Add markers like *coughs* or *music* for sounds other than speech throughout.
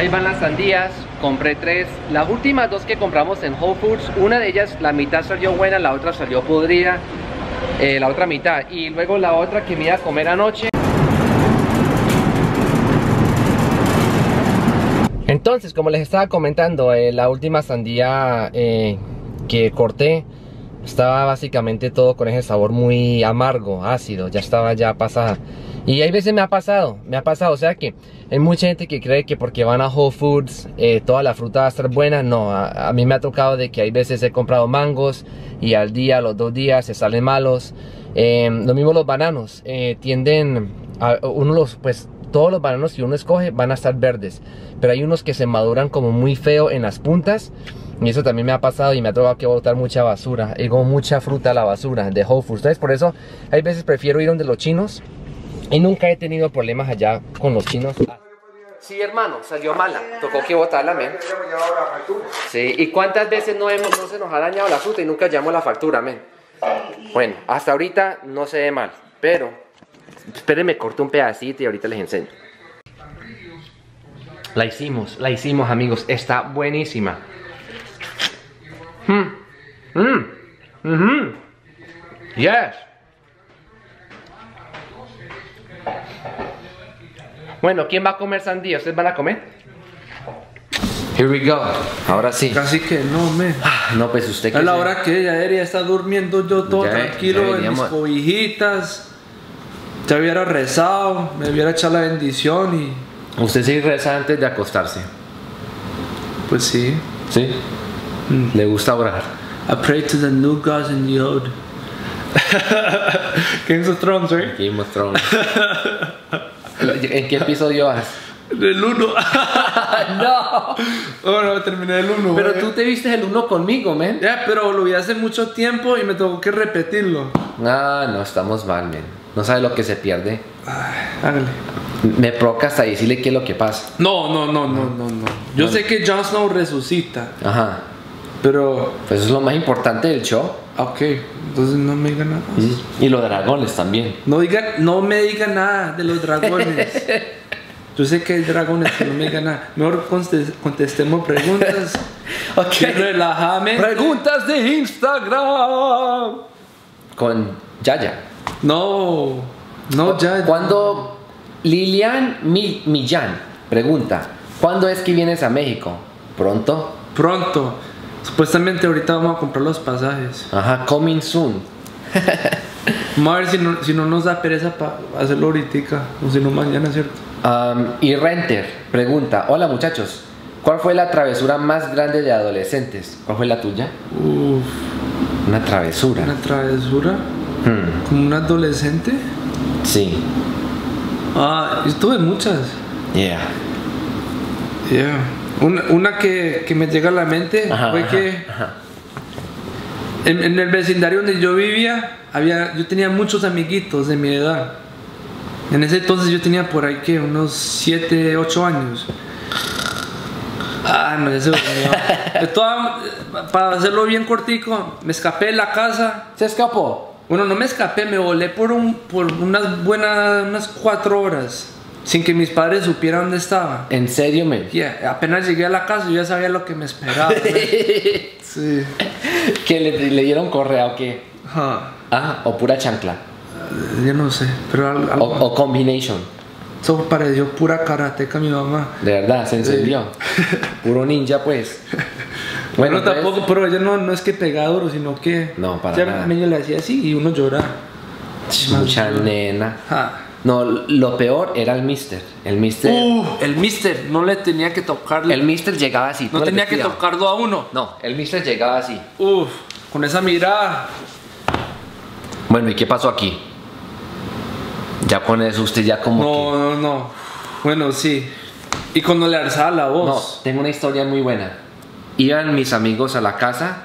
Ahí van las sandías, compré tres. Las últimas dos que compramos en Whole Foods, una de ellas la mitad salió buena, la otra salió podrida. eh, la otra mitad. Y luego la otra que me iba a comer anoche. Entonces, como les estaba comentando, eh, la última sandía eh, que corté estaba básicamente todo con ese sabor muy amargo, ácido, ya estaba ya pasada. Y hay veces me ha pasado, me ha pasado, o sea que hay mucha gente que cree que porque van a Whole Foods eh, toda la fruta va a estar buena. No, a, mí me ha tocado de que hay veces he comprado mangos y al día, los dos días se salen malos. Eh, lo mismo los bananos, eh, tienden a uno los, pues todos los bananos que uno escoge van a estar verdes, pero hay unos que se maduran como muy feo en las puntas. Y eso también me ha pasado y me ha tocado que botar mucha basura. Como mucha fruta a la basura de Whole Foods. Entonces, por eso hay veces prefiero ir donde los chinos. Y nunca he tenido problemas allá con los chinos. Sí, hermano, salió mala. Tocó que botarla, men. Sí, ¿y cuántas veces no, hemos, no se nos ha dañado la fruta y nunca llamamos la factura, men? Bueno, hasta ahorita no se ve mal, pero espérenme, corto un pedacito y ahorita les enseño. La hicimos, la hicimos, amigos. Está buenísima. Mm. Mm. Mhm. Yes. Bueno, ¿quién va a comer sandía? ¿Ustedes van a comer? Here we go. Ahora sí. Casi que no, me. Ah, No, pues usted A la hora que ya debería estar durmiendo yo todo Ya- tranquilo ya en mis cobijitas. Ya hubiera rezado, me hubiera echado la bendición y. Usted sí reza antes de acostarse. Pues sí. ¿Sí? Mm. Le gusta orar. I pray to the new gods in the old. *laughs* Games of Thrones, right? Game of Thrones. ¿En qué episodio vas? El 1. *laughs* no. oh, no, terminé el 1. Pero tú te viste el uno conmigo, men. Ya, pero lo vi hace mucho tiempo y me tocó que repetirlo. Ah, no, estamos mal, men. No sabe lo que se pierde. Hágale. Me provoca hasta decirle qué es lo que pasa. No, no, no, no, no, no. Yo sé que Jon Snow resucita, Ajá. Pero. Pues eso es lo más importante del show. ah, Ok, entonces no me diga nada. Y los dragones también. No, diga, no me diga nada de los dragones. *laughs* Yo sé que hay dragones, pero no me diga nada. Mejor contes- contestemos preguntas. *laughs* Ok. Y relajadamente. Preguntas de Instagram. Con Yaya. No, no, ya. Cuando Lilian Mi- Millán pregunta, ¿cuándo es que vienes a México? ¿Pronto? Pronto. Supuestamente ahorita vamos a comprar los pasajes. Ajá, coming soon. Vamos a ver si no, si no nos da pereza para hacerlo ahorita. O si no mañana, ¿cierto? Um, y Renter pregunta, hola muchachos, ¿cuál fue la travesura más grande de adolescentes? ¿Cuál fue la tuya? Uf, Una travesura. una travesura. Hmm, Como un adolescente. sí, Ah, yo tuve muchas. yeah. Yeah. Una, una que, que me llega a la mente Ajá, fue ajá, que ajá. en, en el vecindario donde yo vivía, había, yo tenía muchos amiguitos de mi edad. En ese entonces yo tenía por ahí que unos 7, 8 años. Ah, no, ya se *laughs* Para hacerlo bien cortico, me escapé de la casa. ¿Se escapó? Bueno, no me escapé, me volé por, un, por unas buenas, unas 4 horas. Sin que mis padres supieran dónde estaba. ¿En serio, men? Yeah, apenas llegué a la casa yo ya sabía lo que me esperaba. *laughs* sí. ¿Que le, le dieron correa o qué? Ajá. Ah, o pura chancla. Yo no sé, pero al- O, algo, o combination. eso pareció pura karateca mi mamá. De verdad, se encendió. *laughs* Puro ninja, pues. Bueno, entonces- tampoco, pero ella no, no es que pegaba duro, sino que. No, para ya nada. medio le hacía así y uno lloraba. Mucha nena. Ajá. No, lo peor era el mister. El mister. Uh, el mister no le tenía que tocarle. El mister llegaba así. no tenía que tocarlo a uno. No, el mister llegaba así. Uf, con esa mirada. Bueno, ¿y qué pasó aquí? Ya con eso usted ya como No, no, no. Bueno, sí. Y cuando le alzaba la que... No, voz. tengo una historia muy buena. Iban mis amigos a la casa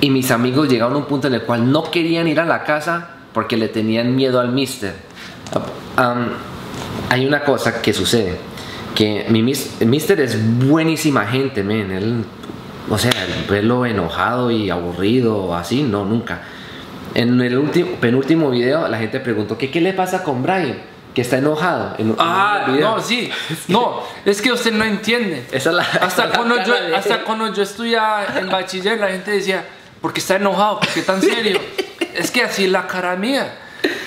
y mis amigos llegaron a un punto en el cual no querían ir a la casa porque le tenían miedo al mister. Hay una cosa que sucede, que mi mis- mister es buenísima gente, men. Él, o sea, verlo enojado y aburrido así, no, nunca. En el último, penúltimo video la gente preguntó que qué le pasa con Brian. que está enojado. en- en Ah, video. no, sí. *laughs* No, es que usted no entiende. Esa la- Hasta cuando yo, de- hasta cuando yo estudiaba en bachiller, la gente decía, ¿por qué está enojado? ¿Por qué tan serio? *laughs* es que así es la cara mía.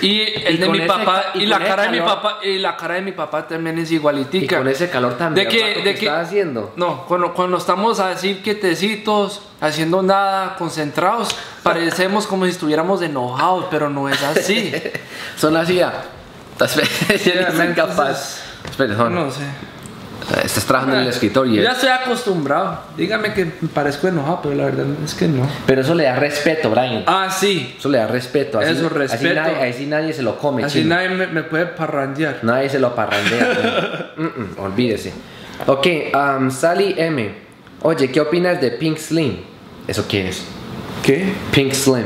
Y el Y de mi papá, y y la cara de mi calor. papá, y la cara de mi papá también es Y igualitica. con ese calor también. de que, de que está haciendo? No, cuando, cuando estamos así quietecitos, haciendo nada, concentrados, parecemos como si estuviéramos enojados, pero no es así. *laughs* Son así ya. Espera, man, incapaz. Espera, son. No sé. Estás trabajando en el escritorio. ¿eh? ya estoy acostumbrado. Dígame que parezco enojado, pero la verdad es que no. Pero eso le da respeto, Brian. Ah, sí. Eso le da respeto. Así, Eso, Así respeto. nadie, así nadie se lo come, Así chino. nadie me, me puede parrandear. Nadie se lo parrandea. *laughs* Mm, mm, olvídese. Ok, um, Sally M. Oye, ¿qué opinas de Pink Slim? ¿Eso qué es? ¿Qué? Pink Slim.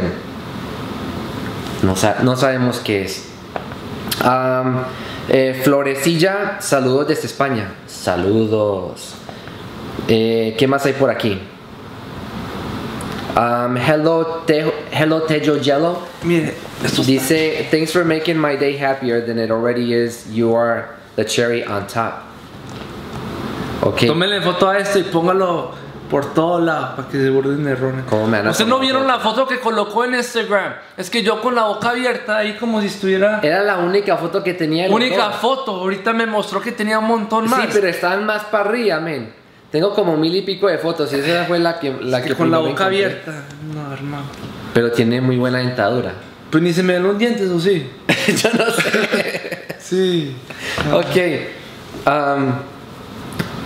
No, sa- no sabemos qué es. Um, eh, Florecilla, saludos desde España. Saludos. Eh, ¿Qué más hay por aquí? Um, hello, Te- hello Tejo Yellow. Mire, Dice, thanks for making my day happier than it already is. You are the cherry on top. Ok. Tómele foto a esto y póngalo por todo lado para que se burlen de Ronald. ¿Cómo me van a ¿Ustedes no vieron la foto que colocó en Instagram? Es que yo con la boca abierta ahí como si estuviera... Era la única foto que tenía. el Única foto. Ahorita me mostró que tenía un montón más. Sí, pero estaban más para arriba, men. Tengo como mil y pico de fotos y esa fue la que, la Es que que con la boca abierta. No, hermano. Pero tiene muy buena dentadura. Pues ni se me ven los dientes, ¿o sí? *laughs* Yo no sé. Sí. ok. um,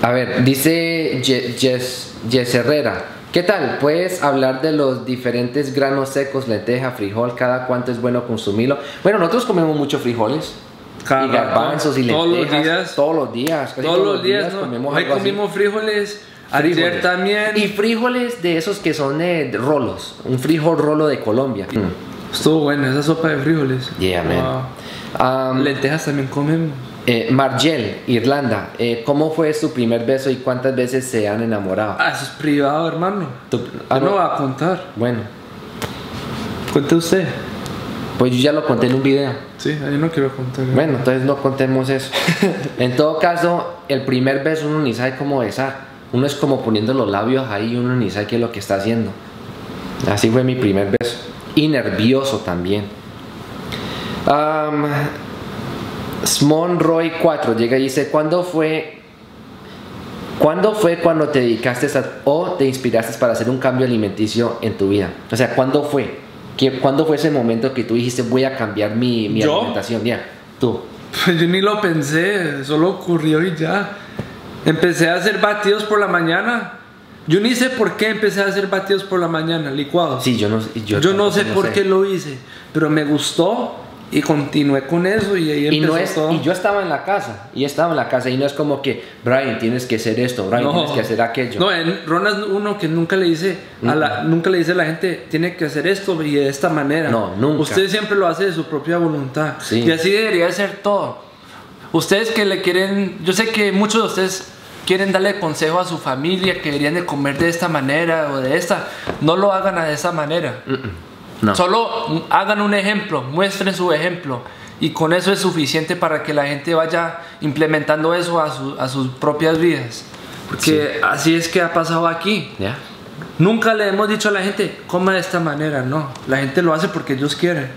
a ver, dice Jess, Jess Herrera. ¿Qué tal? ¿Puedes hablar de los diferentes granos secos, lenteja, frijol? ¿Cada cuánto es bueno consumirlo? Bueno, nosotros comemos mucho frijoles. Cada y garbanzos y lentejas. Todos los días. Todos los días. casi Todos los días, ¿no? comemos Hoy algo así. comimos frijoles. Ayer Frijoles. también. Y frijoles de esos que son eh, rolos. Un frijol rolo de Colombia. Estuvo buena esa sopa de frijoles. Yeah, man. Wow. Um, Lentejas también comemos. Eh, Margel, Irlanda. eh, ¿Cómo fue su primer beso y cuántas veces se han enamorado? Ah, eso es privado, hermano. Ah, no no. voy a contar. Bueno, Cuente usted. pues yo ya lo conté en un video. Sí, yo no quiero contar. Bueno, entonces no contemos eso. *laughs* en todo caso, el primer beso uno ni sabe cómo besar. Uno es como poniendo los labios ahí y uno ni sabe qué es lo que está haciendo. Así fue mi primer beso. Y nervioso también. Um, Smon Roy 4 llega y dice, ¿cuándo fue, ¿cuándo fue cuando te dedicaste a, o te inspiraste para hacer un cambio alimenticio en tu vida? O sea, ¿cuándo fue? ¿Qué- ¿Cuándo fue ese momento que tú dijiste voy a cambiar mi, mi ¿Yo? alimentación? Ya, tú. Pues yo ni lo pensé, solo ocurrió y ya. Empecé a hacer batidos por la mañana. Yo ni sé por qué empecé a hacer batidos por la mañana, licuados. Sí, yo no, yo yo no sé por qué lo hice, pero me gustó y continué con eso y ahí Y, empezó no es, todo. y yo estaba en la casa, y estaba en la casa, y no es como que, Brian, tienes que hacer esto, Brian, tienes que hacer aquello. No, en Ron es uno que nunca le dice a la, nunca le dice a la gente tiene que hacer esto y de esta manera. No, nunca. Usted siempre lo hace de su propia voluntad. Sí. Y así debería ser todo. Ustedes que le quieren, yo sé que muchos de ustedes quieren darle consejo a su familia que deberían de comer de esta manera o de esta, no lo hagan de esa manera. No. Solo hagan un ejemplo, muestren su ejemplo. Y con eso es suficiente para que la gente vaya implementando eso a, su- a sus propias vidas. Porque así es que ha pasado aquí. ¿Ya? Nunca le hemos dicho a la gente, coma de esta manera. No, la gente lo hace porque ellos quieren.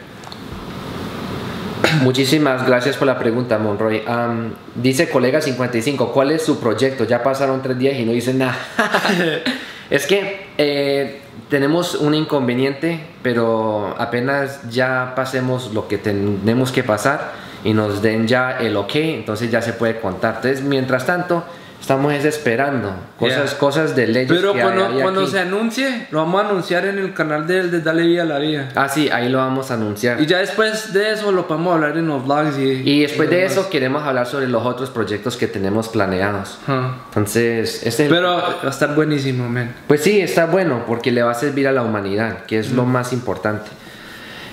*clears throat* Muchísimas gracias por la pregunta, Monroy. Am, dice colega 55, ¿cuál es su proyecto? Ya pasaron tres días y no dicen nada. *laughs* *laughs* es que eh, tenemos un inconveniente, pero apenas ya pasemos lo que tenemos que pasar y nos den ya el ok, entonces ya se puede contar. Entonces, mientras tanto, estamos es esperando cosas, Yeah. cosas de leyes Pero que cuando, hay cuando aquí. se anuncie, lo vamos a anunciar en el canal de, de Dale Vida a la Vida. Ah, sí, ahí lo vamos a anunciar. Y ya después de eso lo podemos hablar en los vlogs. Y, Y después de eso queremos hablar sobre los otros proyectos que tenemos planeados. Entonces, este el- Pero va a estar buenísimo, man. pues sí, está bueno porque le va a servir a la humanidad, que es lo más importante.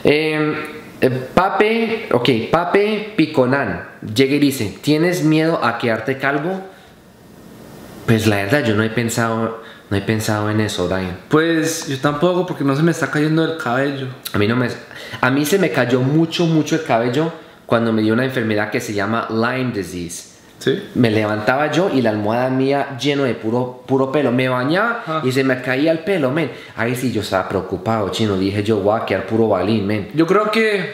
Eh, eh, Pape, ok, Pape Piconán llega y dice, ¿tienes miedo a quedarte calvo? Pues la verdad, yo no he pensado, no he pensado en eso, Brian. Pues yo tampoco, porque no se me está cayendo el cabello. A mí no me, a mí se me cayó mucho, mucho el cabello cuando me dio una enfermedad que se llama Lyme disease. Sí. Me levantaba yo y la almohada mía lleno de puro, puro pelo. Me bañaba Ah. y se me caía el pelo, men. Ahí sí yo estaba preocupado, chino. Dije yo, voy a quedar puro balín, men. Yo creo que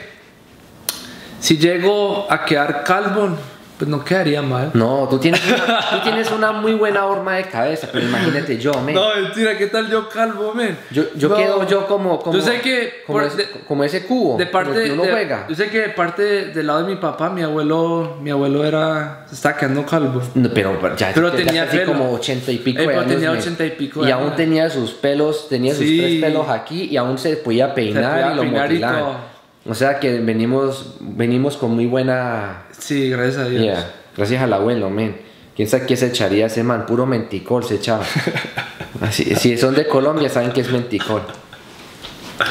si llego a quedar calvo, pues no quedaría mal. No, tú tienes, una, tú tienes una muy buena horma de cabeza, pero imagínate yo, men. No, mentira, ¿qué tal yo calvo, men? Yo, yo No. quedo yo como, como, Yo sé que como, por- ese, de- como ese cubo De parte el que uno de- juega. Yo sé que de parte del lado de mi papá, mi abuelo, mi abuelo era, se estaba quedando calvo. No, pero ya Pero ya tenía pelo. como 80 y pico Eh, de años, tenía. 80 y pico Y de aún años. tenía sus pelos, tenía sus Sí. tres pelos aquí y aún se podía peinar podía y lo peinar y todo. O sea que venimos, venimos con muy buena... Sí, gracias a Dios. Yeah, gracias al abuelo, men. ¿Quién sabe qué se echaría ese man? Puro menticol se echaba. *laughs* Así, si son de Colombia saben que es menticol.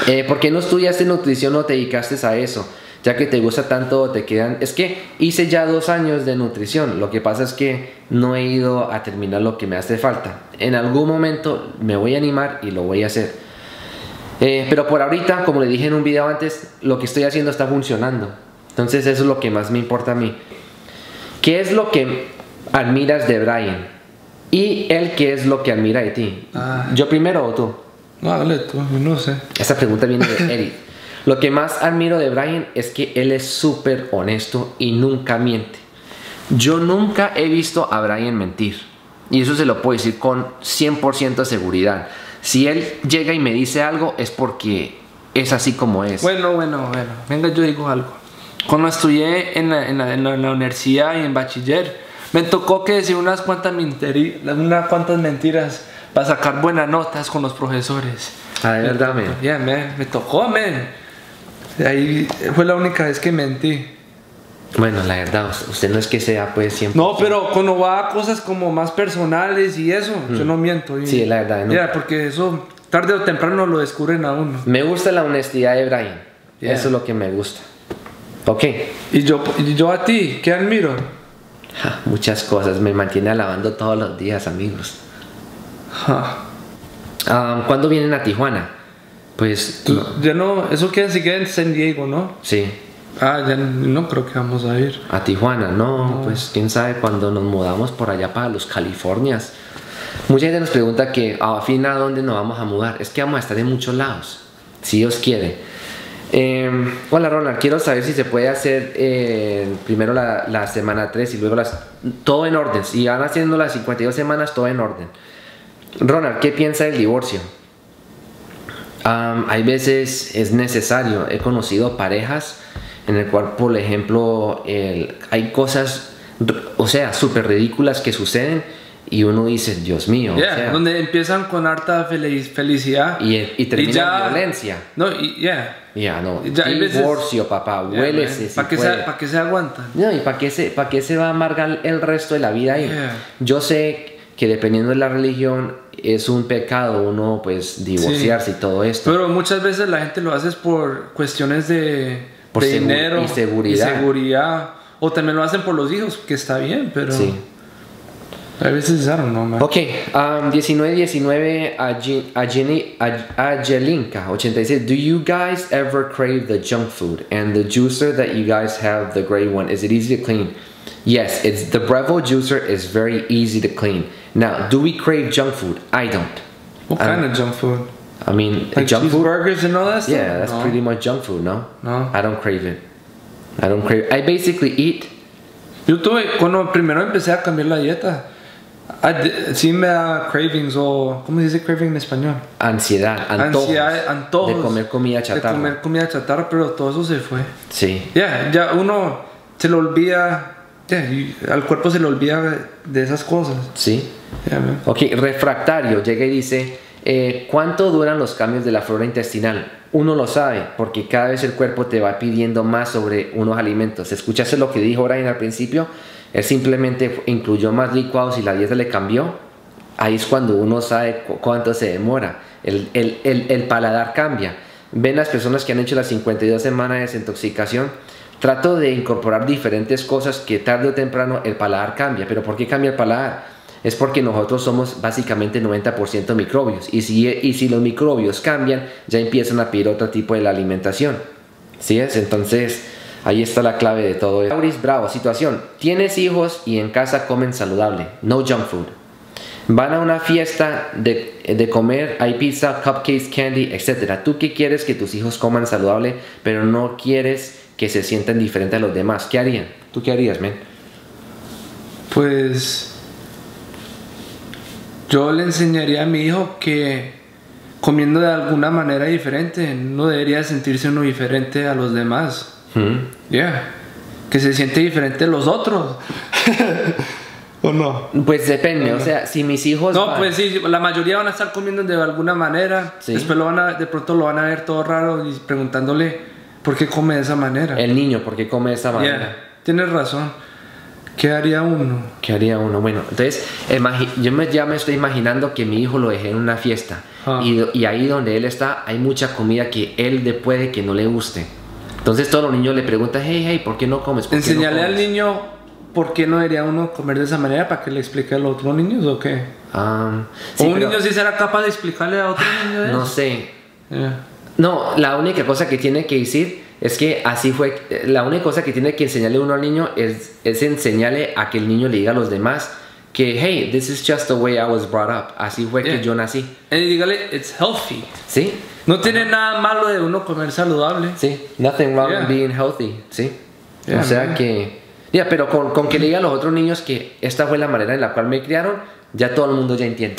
Eh, ¿Por qué no estudiaste nutrición o te dedicaste a eso? Ya que te gusta tanto, te quedan... Es que hice ya dos años de nutrición. Lo que pasa es que no he ido a terminar lo que me hace falta. En algún momento me voy a animar y lo voy a hacer. Eh, pero por ahorita, como le dije en un video antes, lo que estoy haciendo está funcionando. Entonces eso es lo que más me importa a mí. ¿Qué es lo que admiras de Brian? Y él, ¿qué es lo que admira de ti? Ah. ¿Yo primero o tú? No, dale tú, no sé. Esta pregunta viene de Eric. *laughs* Lo que más admiro de Brian es que él es súper honesto y nunca miente. Yo nunca he visto a Brian mentir. Y eso se lo puedo decir con 100% de seguridad. Si él llega y me dice algo es porque es así como es. Bueno, bueno, bueno. Venga, yo digo algo. Cuando estudié en la, en la- en la- en la universidad y en bachiller, me tocó que decir unas cuantas, unas cuantas mentiras para sacar buenas notas con los profesores. Ah, de verdad, man, me tocó, men. Ahí fue la única vez que mentí. Bueno, la verdad, usted no es que sea pues siempre... No, pero cuando va a cosas como más personales y eso, yo no miento. y- Sí, la verdad, no. Ya, porque eso tarde o temprano lo descubren a uno. Me gusta la honestidad de Brian. Yeah. Eso es lo que me gusta. Ok. Y yo, y yo a ti, ¿qué admiro? Ja, Muchas cosas. Me mantiene alabando todos los días, amigos. Ja. Ah, ¿Cuándo vienen a Tijuana? Pues, Tú- Ya no, eso queda en San Diego, ¿no? sí, Ah, ya no creo que vamos a ir. a Tijuana. No, pues quién sabe cuando nos mudamos por allá para los Californias. Mucha gente nos pregunta que fin a dónde nos vamos a mudar. Es que vamos a estar en muchos lados, si Dios quiere. Eh, hola Ronald, quiero saber si se puede hacer eh, primero la, la semana 3 y luego las... Todo en orden. Si van haciendo las 52 semanas, todo en orden. Ronald, ¿qué piensa del divorcio? Am, hay veces es necesario. He conocido parejas en el cual, por ejemplo, el- hay cosas, o sea, súper ridículas que suceden y uno dice, Dios mío, o Yeah, sea, donde empiezan con harta felicidad. y, y termina en violencia. No, y yeah. Ya, no. Ya hay veces- divorcio, papá, huélese. si ¿Para qué, pa' qué se aguantan? No, ¿y para qué, se, pa' qué se va a amargar el resto de la vida ahí? Yeah. Yo sé que dependiendo de la religión es un pecado uno pues divorciarse y todo esto. Pero muchas veces la gente lo hace por cuestiones de, Por de dinero y seguridad. y seguridad. O también lo hacen por los hijos, que está bien, pero Sí. a veces I don't know, man. Ok, um, 1919 a, Ji- a, Jenny- a, a Jelinka 86. Do you guys ever crave the junk food? And the juicer that you guys have, the gray one, is it easy to clean? Yes, it's the Breville juicer is very easy to clean. Now, do we crave junk food? I don't. What I kind of junk food? I mean, Like junk food. cheeseburgers and all that stuff? Yeah, that's No. pretty much junk food, no? No. I don't crave it. I don't crave. I basically eat. Yo tuve, cuando primero empecé a cambiar la dieta, I sí me da cravings o, ¿cómo se dice craving en español? Ansiedad, antojos, Ansiedad, antojos. de comer comida chatarra. De comer comida chatarra, pero todo eso se fue. Sí. Ya, ya uno se le olvida, ya, y al cuerpo se le olvida de esas cosas. Sí. Man. Ok, refractario, llega y dice, eh, ¿cuánto duran los cambios de la flora intestinal? Uno lo sabe, porque cada vez el cuerpo te va pidiendo más sobre unos alimentos. ¿Escuchaste lo que dijo Brian al principio? Él simplemente incluyó más licuados y la dieta le cambió. Ahí es cuando uno sabe cu- cuánto se demora. El, el- el- el paladar cambia. Ven las personas que han hecho las 52 semanas de desintoxicación. Trato de incorporar diferentes cosas que tarde o temprano el paladar cambia. ¿Pero por qué cambia el paladar? Es porque nosotros somos básicamente 90% microbios. Y si, y si los microbios cambian, ya empiezan a pedir otro tipo de alimentación. ¿Sí es? Entonces, Ahí está la clave de todo. Auris Bravo, situación. Tienes hijos y en casa comen saludable. No junk food. Van a una fiesta de, de comer, hay pizza, cupcakes, candy, etc. ¿Tú qué quieres que tus hijos coman saludable, pero no quieres que se sientan diferentes a los demás? ¿Qué harían? ¿Tú qué harías, men? Pues yo le enseñaría a mi hijo que comiendo de alguna manera diferente no debería sentirse uno diferente a los demás. Mm. Yeah. Que se siente diferente a los otros. *laughs* ¿O no? Pues depende, o sea, si mis hijos... No, van- pues sí, la mayoría van a estar comiendo de alguna manera. Sí. Después lo van a, de pronto lo van a ver todo raro y preguntándole por qué come de esa manera. El niño, ¿por qué come de esta manera? Yeah, Tienes razón. ¿Qué haría uno? ¿Qué haría uno? Bueno, entonces yo me, ya me estoy imaginando que mi hijo lo dejé en una fiesta Ah. y, y ahí donde él está hay mucha comida que él de puede que no le guste. Entonces todos los niños le preguntan, hey, hey, ¿por qué no comes? ¿Por qué no Enseñarle al comes?" niño por qué no debería uno comer de esa manera para que le explique a los otros niños o qué. Ah, sí, o un pero niño sí será capaz de explicarle a otro niño de no eso. sé. Yeah. No, la única cosa que tiene que decir es que así fue. La única cosa que tiene que enseñarle uno al niño es, es enseñarle a que el niño le diga a los demás que, hey, this is just the way I was brought up. Así fue Yeah. que yo nací. Y dígale, it's healthy. ¿Sí? No tiene nada malo de uno comer saludable. Sí, nothing wrong Yeah. in being healthy, ¿sí? Yeah, o sea que... Ya, pero con, con que le diga a los otros niños que esta fue la manera en la cual me criaron, ya todo el mundo ya entiende.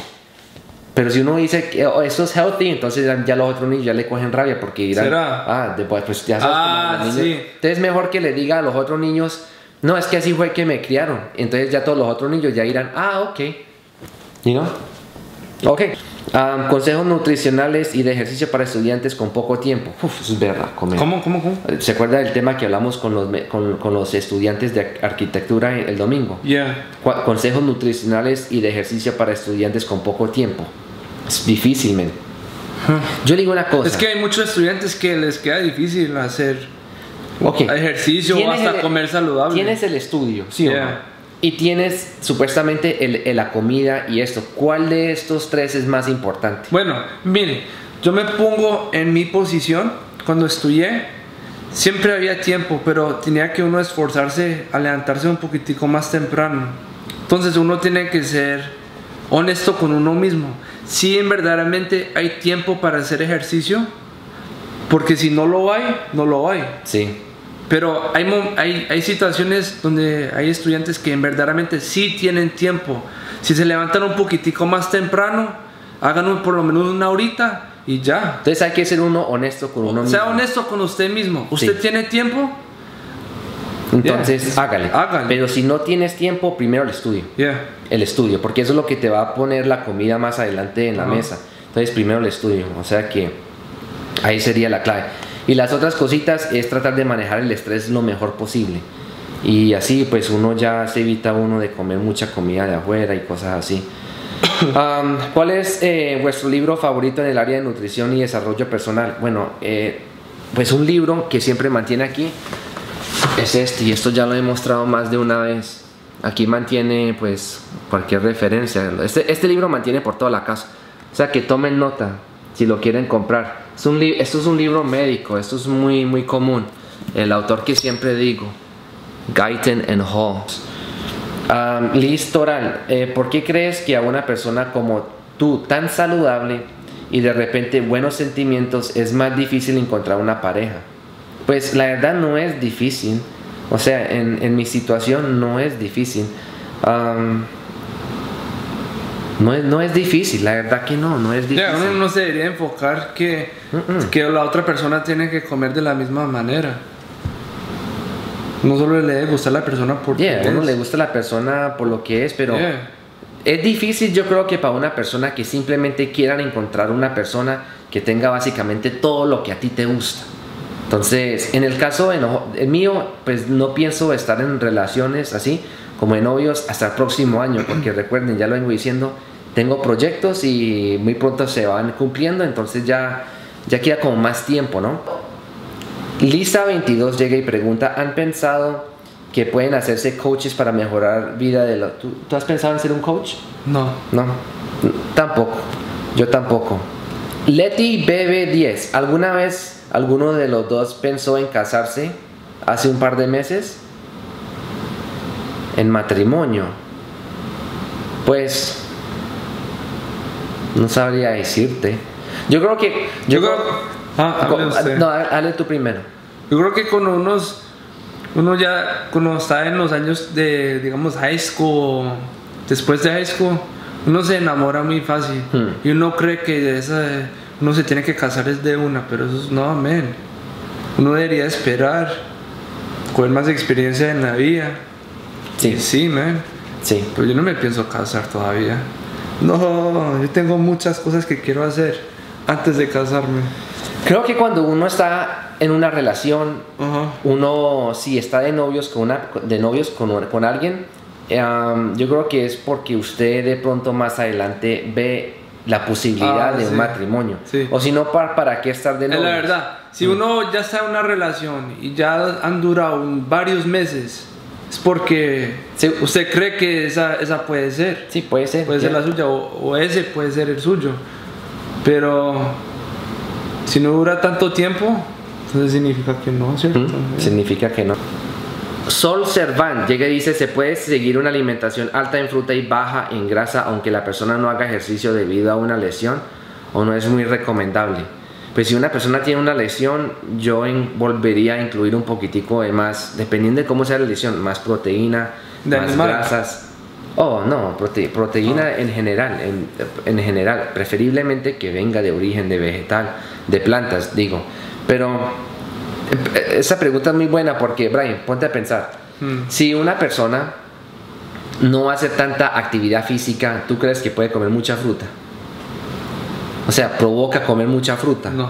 Pero si uno dice que oh, esto es healthy, entonces ya, los otros niños ya le cogen rabia porque dirán, ¿Será? ah, después pues ya sabes Ah, cómo los niños". sí. Entonces es mejor que le diga a los otros niños, no, es que así fue que me criaron. Entonces ya todos los otros niños ya dirán, ah, ok. You know? Ok. Um, consejos nutricionales y de ejercicio para estudiantes con poco tiempo. Uf, eso es verdad, comer. ¿Cómo, cómo, cómo? ¿Se acuerda del tema que hablamos con los, con, con los estudiantes de arquitectura el domingo? Yeah. Consejos nutricionales y de ejercicio para estudiantes con poco tiempo. Es difícil, men. Yo le digo una cosa. Es que hay muchos estudiantes que les queda difícil hacer Ok. ejercicio o hasta el- comer saludable. Tienes el estudio, ¿sí o Yeah. no? Y tienes supuestamente el- el- la comida y esto. ¿Cuál de estos tres es más importante? Bueno, mire, yo me pongo en mi posición cuando estudié. Siempre había tiempo, pero tenía que uno esforzarse a levantarse un poquitico más temprano. Entonces uno tiene que ser honesto con uno mismo. Si en verdaderamente hay tiempo para hacer ejercicio, porque si no lo hay, no lo hay. Sí. Pero hay, hay, hay situaciones donde hay estudiantes que en verdaderamente sí tienen tiempo. Si se levantan un poquitico más temprano, hagan un- por lo menos una horita y ya. Entonces hay que ser uno honesto con uno Sea mismo. honesto con usted mismo. ¿Usted Sí. tiene tiempo? Entonces Yeah. hágale. Hágale. Pero si no tienes tiempo, primero el estudio. Yeah. El estudio, porque eso es lo que te va a poner la comida más adelante en la Ajá. mesa. Entonces primero el estudio. O sea que ahí sería la clave. Y las otras cositas es tratar de manejar el estrés lo mejor posible. Y así pues uno ya se evita uno de comer mucha comida de afuera y cosas así. *coughs* Um, ¿Cuál es eh, vuestro libro favorito en el área de nutrición y desarrollo personal? Bueno, eh, pues un libro que siempre mantiene aquí es este y esto ya lo he mostrado más de una vez. Aquí mantiene pues cualquier referencia. Este, este libro mantiene por toda la casa. O sea que tomen nota si lo quieren comprar. Es un esto es un libro médico, esto es muy muy común. El autor que siempre digo, Guyton and Hall. Um, Liz Toral, eh, ¿por qué crees que a una persona como tú, tan saludable y de repente buenos sentimientos, es más difícil encontrar una pareja? Pues la verdad no es difícil. O sea, en, en mi situación no es difícil. Um, no, es, no es difícil, la verdad que no, no es difícil. Yeah, uno no se debería enfocar que, que la otra persona tiene que comer de la misma manera. No solo le debe gustar la persona por Yeah, a uno le gusta la persona por lo que es, pero Yeah. es difícil yo creo que para una persona que simplemente quieran encontrar una persona que tenga básicamente todo lo que a ti te gusta. Entonces, en el caso en el mío, pues no pienso estar en relaciones así como de novios hasta el próximo año, *clears throat* porque recuerden, ya lo vengo diciendo, tengo proyectos y muy pronto se van cumpliendo, entonces ya, ya queda como más tiempo, ¿no? Lisa22 llega y pregunta, ¿han pensado que pueden hacerse coaches para mejorar vida de los... ¿Tú, tú has pensado en ser un coach? No. No, tampoco. Yo tampoco. Leti BB10, ¿alguna vez alguno de los dos pensó en casarse? hace un par de meses en matrimonio. Pues no sabría decirte. Yo creo que yo, Yo creo- creo Ah, no, hable tú primero. Yo creo que cuando unos, uno ya, cuando está en los años de, digamos, high school, después de high school, uno se enamora muy fácil. Hmm. Y uno cree que esa, uno se tiene que casar es de una, pero eso es, no, man. Uno debería esperar, coger más experiencia en la vida. Sí, sí, man. sí. Pero yo no me pienso casar todavía. No, yo tengo muchas cosas que quiero hacer antes de casarme. Creo que cuando uno está en una relación uno si está de novios con una de novios con, con alguien um, yo creo que es porque usted de pronto más adelante ve la posibilidad Ah, de un matrimonio Sí. o si no para, para qué estar de novios la verdad, si uno ya está en una relación y ya han durado un- varios meses, es porque Sí. usted cree que esa, esa puede ser, sí puede ser puede ser la suya o, o ese puede ser el suyo. Pero si no dura tanto tiempo, entonces significa que no, ¿cierto? ¿Mm? significa que no Sol Serván llega y dice se puede seguir una alimentación alta en fruta y baja en grasa aunque la persona no haga ejercicio debido a una lesión o no es muy recomendable. Pues si una persona tiene una lesión, yo en- volvería a incluir un poquitico de más, dependiendo de cómo sea la lesión, más proteína, De más animal. grasas. Oh, no, prote- proteína en general, en, en general, preferiblemente que venga de origen de vegetal, de plantas, digo. Pero eh, esa pregunta es muy buena porque, Brian, ponte a pensar. Mm. Si una persona no hace tanta actividad física, ¿tú crees que puede comer mucha fruta? O sea, provoca comer mucha fruta. No.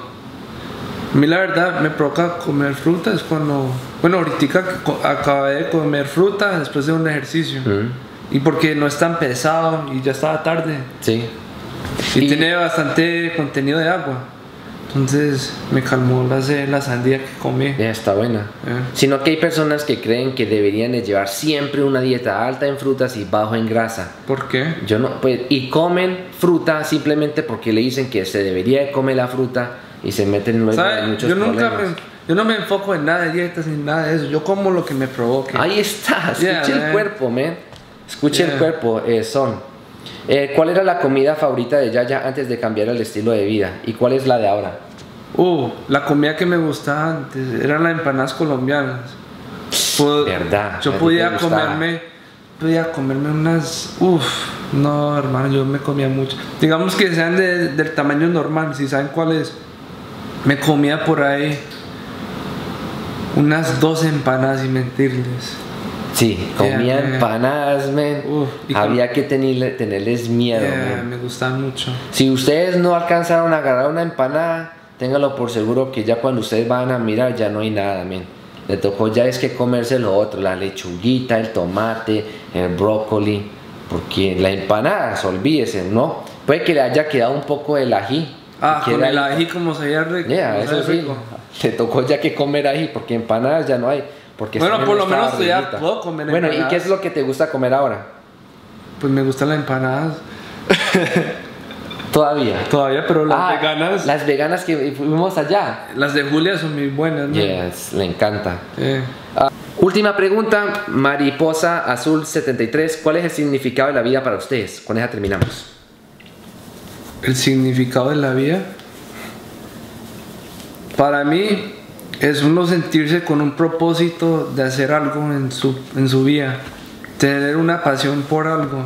A mí la verdad me provoca comer fruta es cuando... Bueno, ahorita acabé de comer fruta después de un ejercicio. Mm, Y porque no es tan pesado y ya estaba tarde. Sí. Y, Y- tiene bastante contenido de agua. Entonces me calmó la, la sandía que comí. Ya está buena. Eh. Sino que hay personas que creen que deberían de llevar siempre una dieta alta en frutas y bajo en grasa. ¿Por qué? Yo no, pues, y comen fruta simplemente porque le dicen que se debería de comer la fruta y se meten en ¿Sabe? muchos Yo nunca problemas. me, yo no me enfoco en nada de dietas ni nada de eso. Yo como lo que me provoque. Ahí está, escuche Yeah, el cuerpo, man. Escuche el cuerpo, eh, son. Eh, ¿Cuál era la comida favorita de Yaya antes de cambiar el estilo de vida? ¿Y cuál es la de ahora? Uh, la comida que me gustaba antes eran las empanadas colombianas. Pod- Verdad, Yo podía gustaba. comerme, podía comerme unas, uff, no hermano, yo me comía mucho. Digamos que sean de- del tamaño normal, si saben cuáles. Me comía por ahí unas dos empanadas sin mentirles. Sí, comía Yeah, empanadas, man. Uf, y Había que tenerle- tenerles miedo, Yeah, man. me gustaban mucho. Si ustedes no alcanzaron a agarrar una empanada, téngalo por seguro que ya cuando ustedes van a mirar ya no hay nada, men. Le tocó ya es que comerse lo otro, la lechuguita, el tomate, el brócoli, porque la empanada, olvídese, ¿no? Puede que le haya quedado un poco del ají. Ah, que con el ají como sabía rico. Yeah, como eso sí. rico. Le tocó ya que comer ají, porque empanadas ya no hay. Porque Bueno, por lo menos barriguita. puedo comer Bueno, ¿y qué es lo que te gusta comer ahora? Pues me gustan las empanadas. *laughs* Todavía. Todavía, pero las Ah, veganas. Las veganas que fuimos allá. Las de Julia son muy buenas, ¿no? Yes, le encanta. Eh, Ah, última pregunta, Mariposa Azul 73. ¿Cuál es el significado de la vida para ustedes? Con esa terminamos. el significado de la vida. Para mí es uno sentirse con un propósito de hacer algo en su, en su vida. Tener una pasión por algo.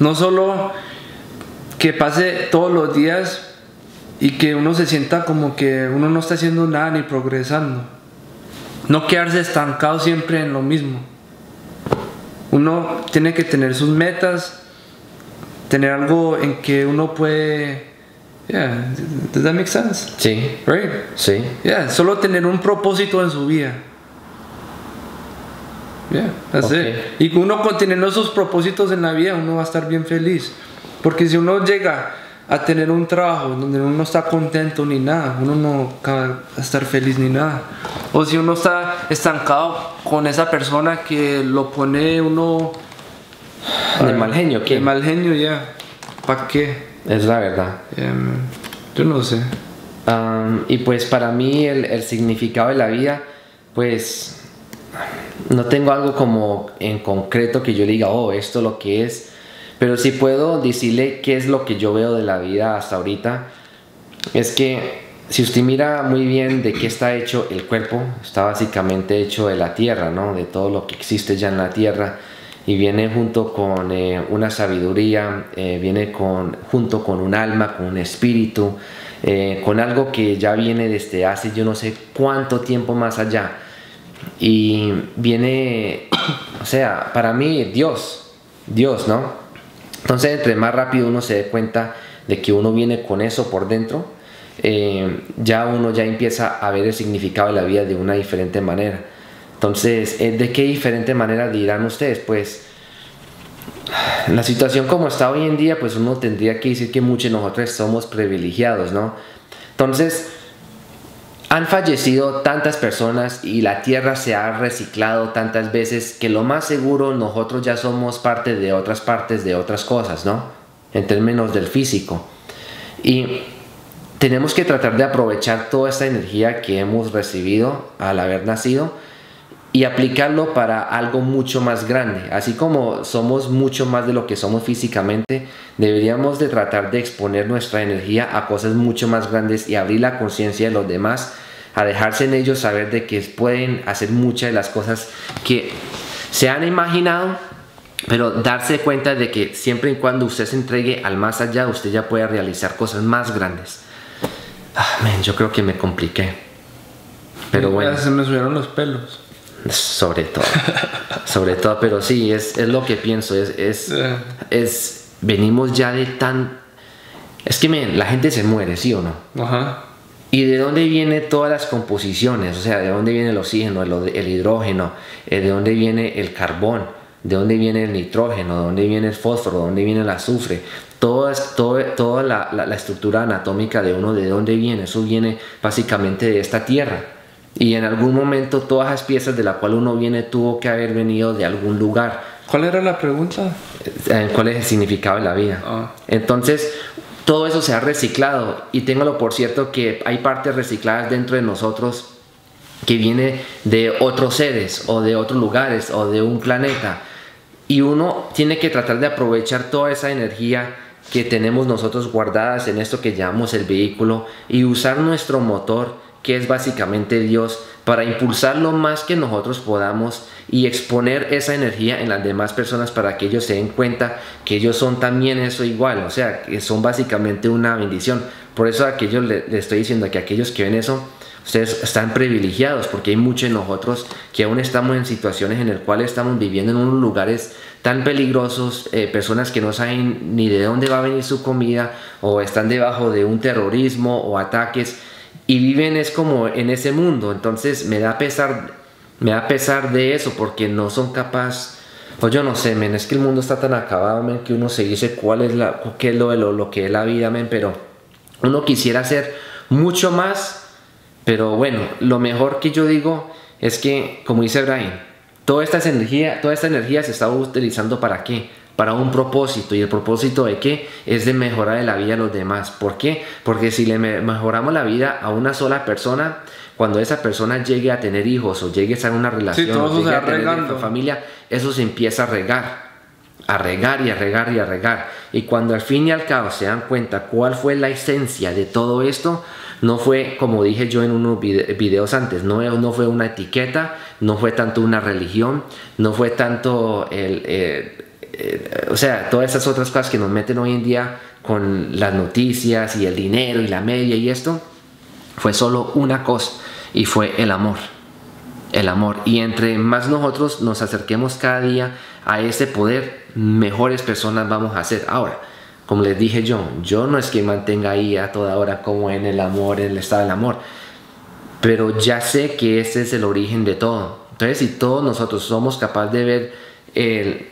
No solo que pase todos los días y que uno se sienta como que uno no está haciendo nada ni progresando. No quedarse estancado siempre en lo mismo. Uno tiene que tener sus metas, tener algo en que uno puede. Yeah, does that make sense? Sí, Right? sí. Yeah, solo tener un propósito en su vida. Yeah, that's Ok. it. Y uno con teniendo esos propósitos en la vida, uno va a estar bien feliz. Porque si uno llega a tener un trabajo donde uno no está contento ni nada, uno no va a estar feliz ni nada. O si uno está estancado con esa persona que lo pone uno De mal genio, ¿qué? de mal genio, ya. ¿Para qué? Es la verdad. Yeah. Yo no sé. Am, y pues para mí el, el significado de la vida, pues no tengo algo como en concreto que yo diga, oh, esto es lo que es, pero sí puedo decirle qué es lo que yo veo de la vida hasta ahorita. Es que si usted mira muy bien de qué está hecho el cuerpo, está básicamente hecho de la tierra, ¿no? De todo lo que existe ya en la tierra y viene junto con eh, una sabiduría, eh, viene con, junto con un alma, con un espíritu, eh, con algo que ya viene desde hace yo no sé cuánto tiempo más allá. Y viene, *coughs* o sea, para mí Dios, Dios, ¿no? Entonces, entre más rápido uno se dé cuenta de que uno viene con eso por dentro, ya uno ya empieza a ver el significado de la vida de una diferente manera. Entonces, eh, ¿de qué diferente manera dirán ustedes? Pues la situación como está hoy en día, pues uno tendría que decir que muchos de nosotros somos privilegiados, ¿no? Entonces, han fallecido tantas personas y la tierra se ha reciclado tantas veces que lo más seguro nosotros ya somos parte de otras partes de otras cosas, ¿no? En términos del físico. Y tenemos que tratar de aprovechar toda esta energía que hemos recibido al haber nacido y aplicarlo para algo mucho más grande. Así como somos mucho más de lo que somos físicamente, deberíamos de tratar de exponer nuestra energía a cosas mucho más grandes y abrir la conciencia de los demás, a dejarse en ellos saber de que pueden hacer muchas de las cosas que se han imaginado, pero darse cuenta de que siempre y cuando usted se entregue al más allá, usted ya puede realizar cosas más grandes. Ah, yo creo que me compliqué. Pero bueno. se me subieron los pelos. Sobre todo, sobre todo, pero sí, es, es lo que pienso, es, es, es, venimos ya de tan... Es que la gente se muere, ¿sí o no? Ajá. ¿Y de dónde vienen todas las composiciones? O sea, ¿de dónde viene el oxígeno, el, el hidrógeno? Eh, ¿De dónde viene el carbón? ¿De dónde viene el nitrógeno? ¿De dónde viene el fósforo? ¿De dónde viene el azufre? Todo, todo, toda la, la, la estructura anatómica de uno, ¿de dónde viene? Eso viene básicamente de esta tierra. Y en algún momento todas las piezas de la cual uno viene tuvo que haber venido de algún lugar. ¿Cuál era la pregunta? Eh, ¿Cuál es el significado de la vida? Ah. Entonces, todo eso se ha reciclado y téngalo por cierto que hay partes recicladas dentro de nosotros que viene de otros seres o de otros lugares o de un planeta. Y uno tiene que tratar de aprovechar toda esa energía que tenemos nosotros guardadas en esto que llamamos el vehículo y usar nuestro motor que es básicamente Dios, para impulsar lo más que nosotros podamos y exponer esa energía en las demás personas para que ellos se den cuenta que ellos son también eso igual, o sea, que son básicamente una bendición. Por eso a aquellos le, estoy diciendo que aquellos que ven eso, ustedes están privilegiados porque hay muchos de nosotros que aún estamos en situaciones en las cuales estamos viviendo en unos lugares tan peligrosos, eh, personas que no saben ni de dónde va a venir su comida o están debajo de un terrorismo o ataques y viven es como en ese mundo. Entonces me da pesar, me da pesar de eso porque no son capaces. Pues yo no sé, men, es que el mundo está tan acabado, men, que uno se dice cuál es la, qué es lo, lo, lo que es la vida, men, pero uno quisiera hacer mucho más, pero bueno, lo mejor que yo digo es que, como dice Brian, toda esta energía, toda esta energía se está utilizando para qué? Para un propósito. ¿Y el propósito de qué? Es de mejorar la vida de los demás. ¿Por qué? Porque si le mejoramos la vida a una sola persona, cuando esa persona llegue a tener hijos o llegue a estar en una relación o llegue a tener una familia, eso se empieza a regar. A regar y a regar y a regar. Y cuando al fin y al cabo se dan cuenta cuál fue la esencia de todo esto, no fue, como dije yo en unos videos antes, no, no fue una etiqueta, no fue tanto una religión, no fue tanto el, eh, eh, o sea, todas esas otras cosas que nos meten hoy en día con las noticias y el dinero y la media y esto, fue solo una cosa y fue el amor. El amor. Y entre más nosotros nos acerquemos cada día a ese poder, mejores personas vamos a ser. Ahora, como les dije yo, yo no es que mantenga ahí a toda hora como en el amor, en el estado del amor, pero ya sé que ese es el origen de todo. Entonces, si todos nosotros somos capaces de ver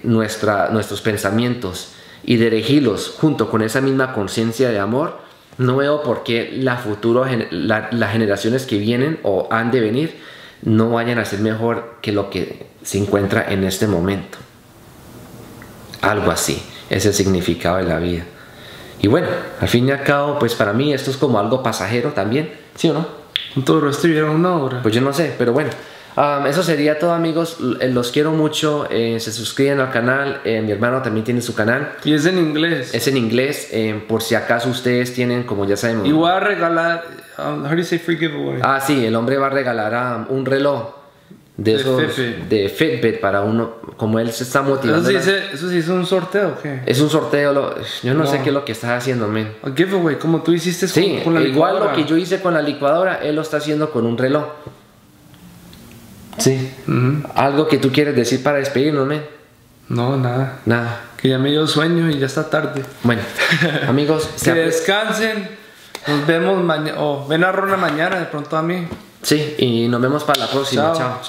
nuestra, nuestros pensamientos y dirigirlos junto con esa misma conciencia de amor, no veo por qué la futuro, las generaciones que vienen o han de venir no vayan a ser mejor que lo que se encuentra en este momento. Algo así, es el significado de la vida. Y bueno, al fin y al cabo, pues para mí esto es como algo pasajero también, ¿sí o no? Todo esto una hora. Pues yo no sé, pero bueno, Um, eso sería todo amigos, eh, los quiero mucho, eh, se suscriben al canal, eh, mi hermano también tiene su canal, Y es en inglés. es en inglés, eh, por si acaso ustedes tienen, como ya sabemos. Y voy a regalar, um, how do you say free giveaway? Ah, sí, el hombre va a regalar ah, un reloj de, De esos Fitbit. de Fitbit para uno, como él se está eso, motivando. sí ¿no? es, eso sí es un sorteo, ¿o ¿qué? Es un sorteo, lo- yo no, sé qué es lo que estás haciendo, men. A giveaway, como tú hiciste con, Sí, con la igual lo licuadora. que yo hice con la licuadora, él lo está haciendo con un reloj. Sí. Algo que tú quieres decir para despedirnos, men. No, nada. Nada. Que ya me dio sueño y ya está tarde. Bueno, *laughs* amigos, se Que descansen. Nos vemos mañana. O ven a Rona mañana de pronto a mí. sí, y nos vemos para la próxima. Chao. Chao.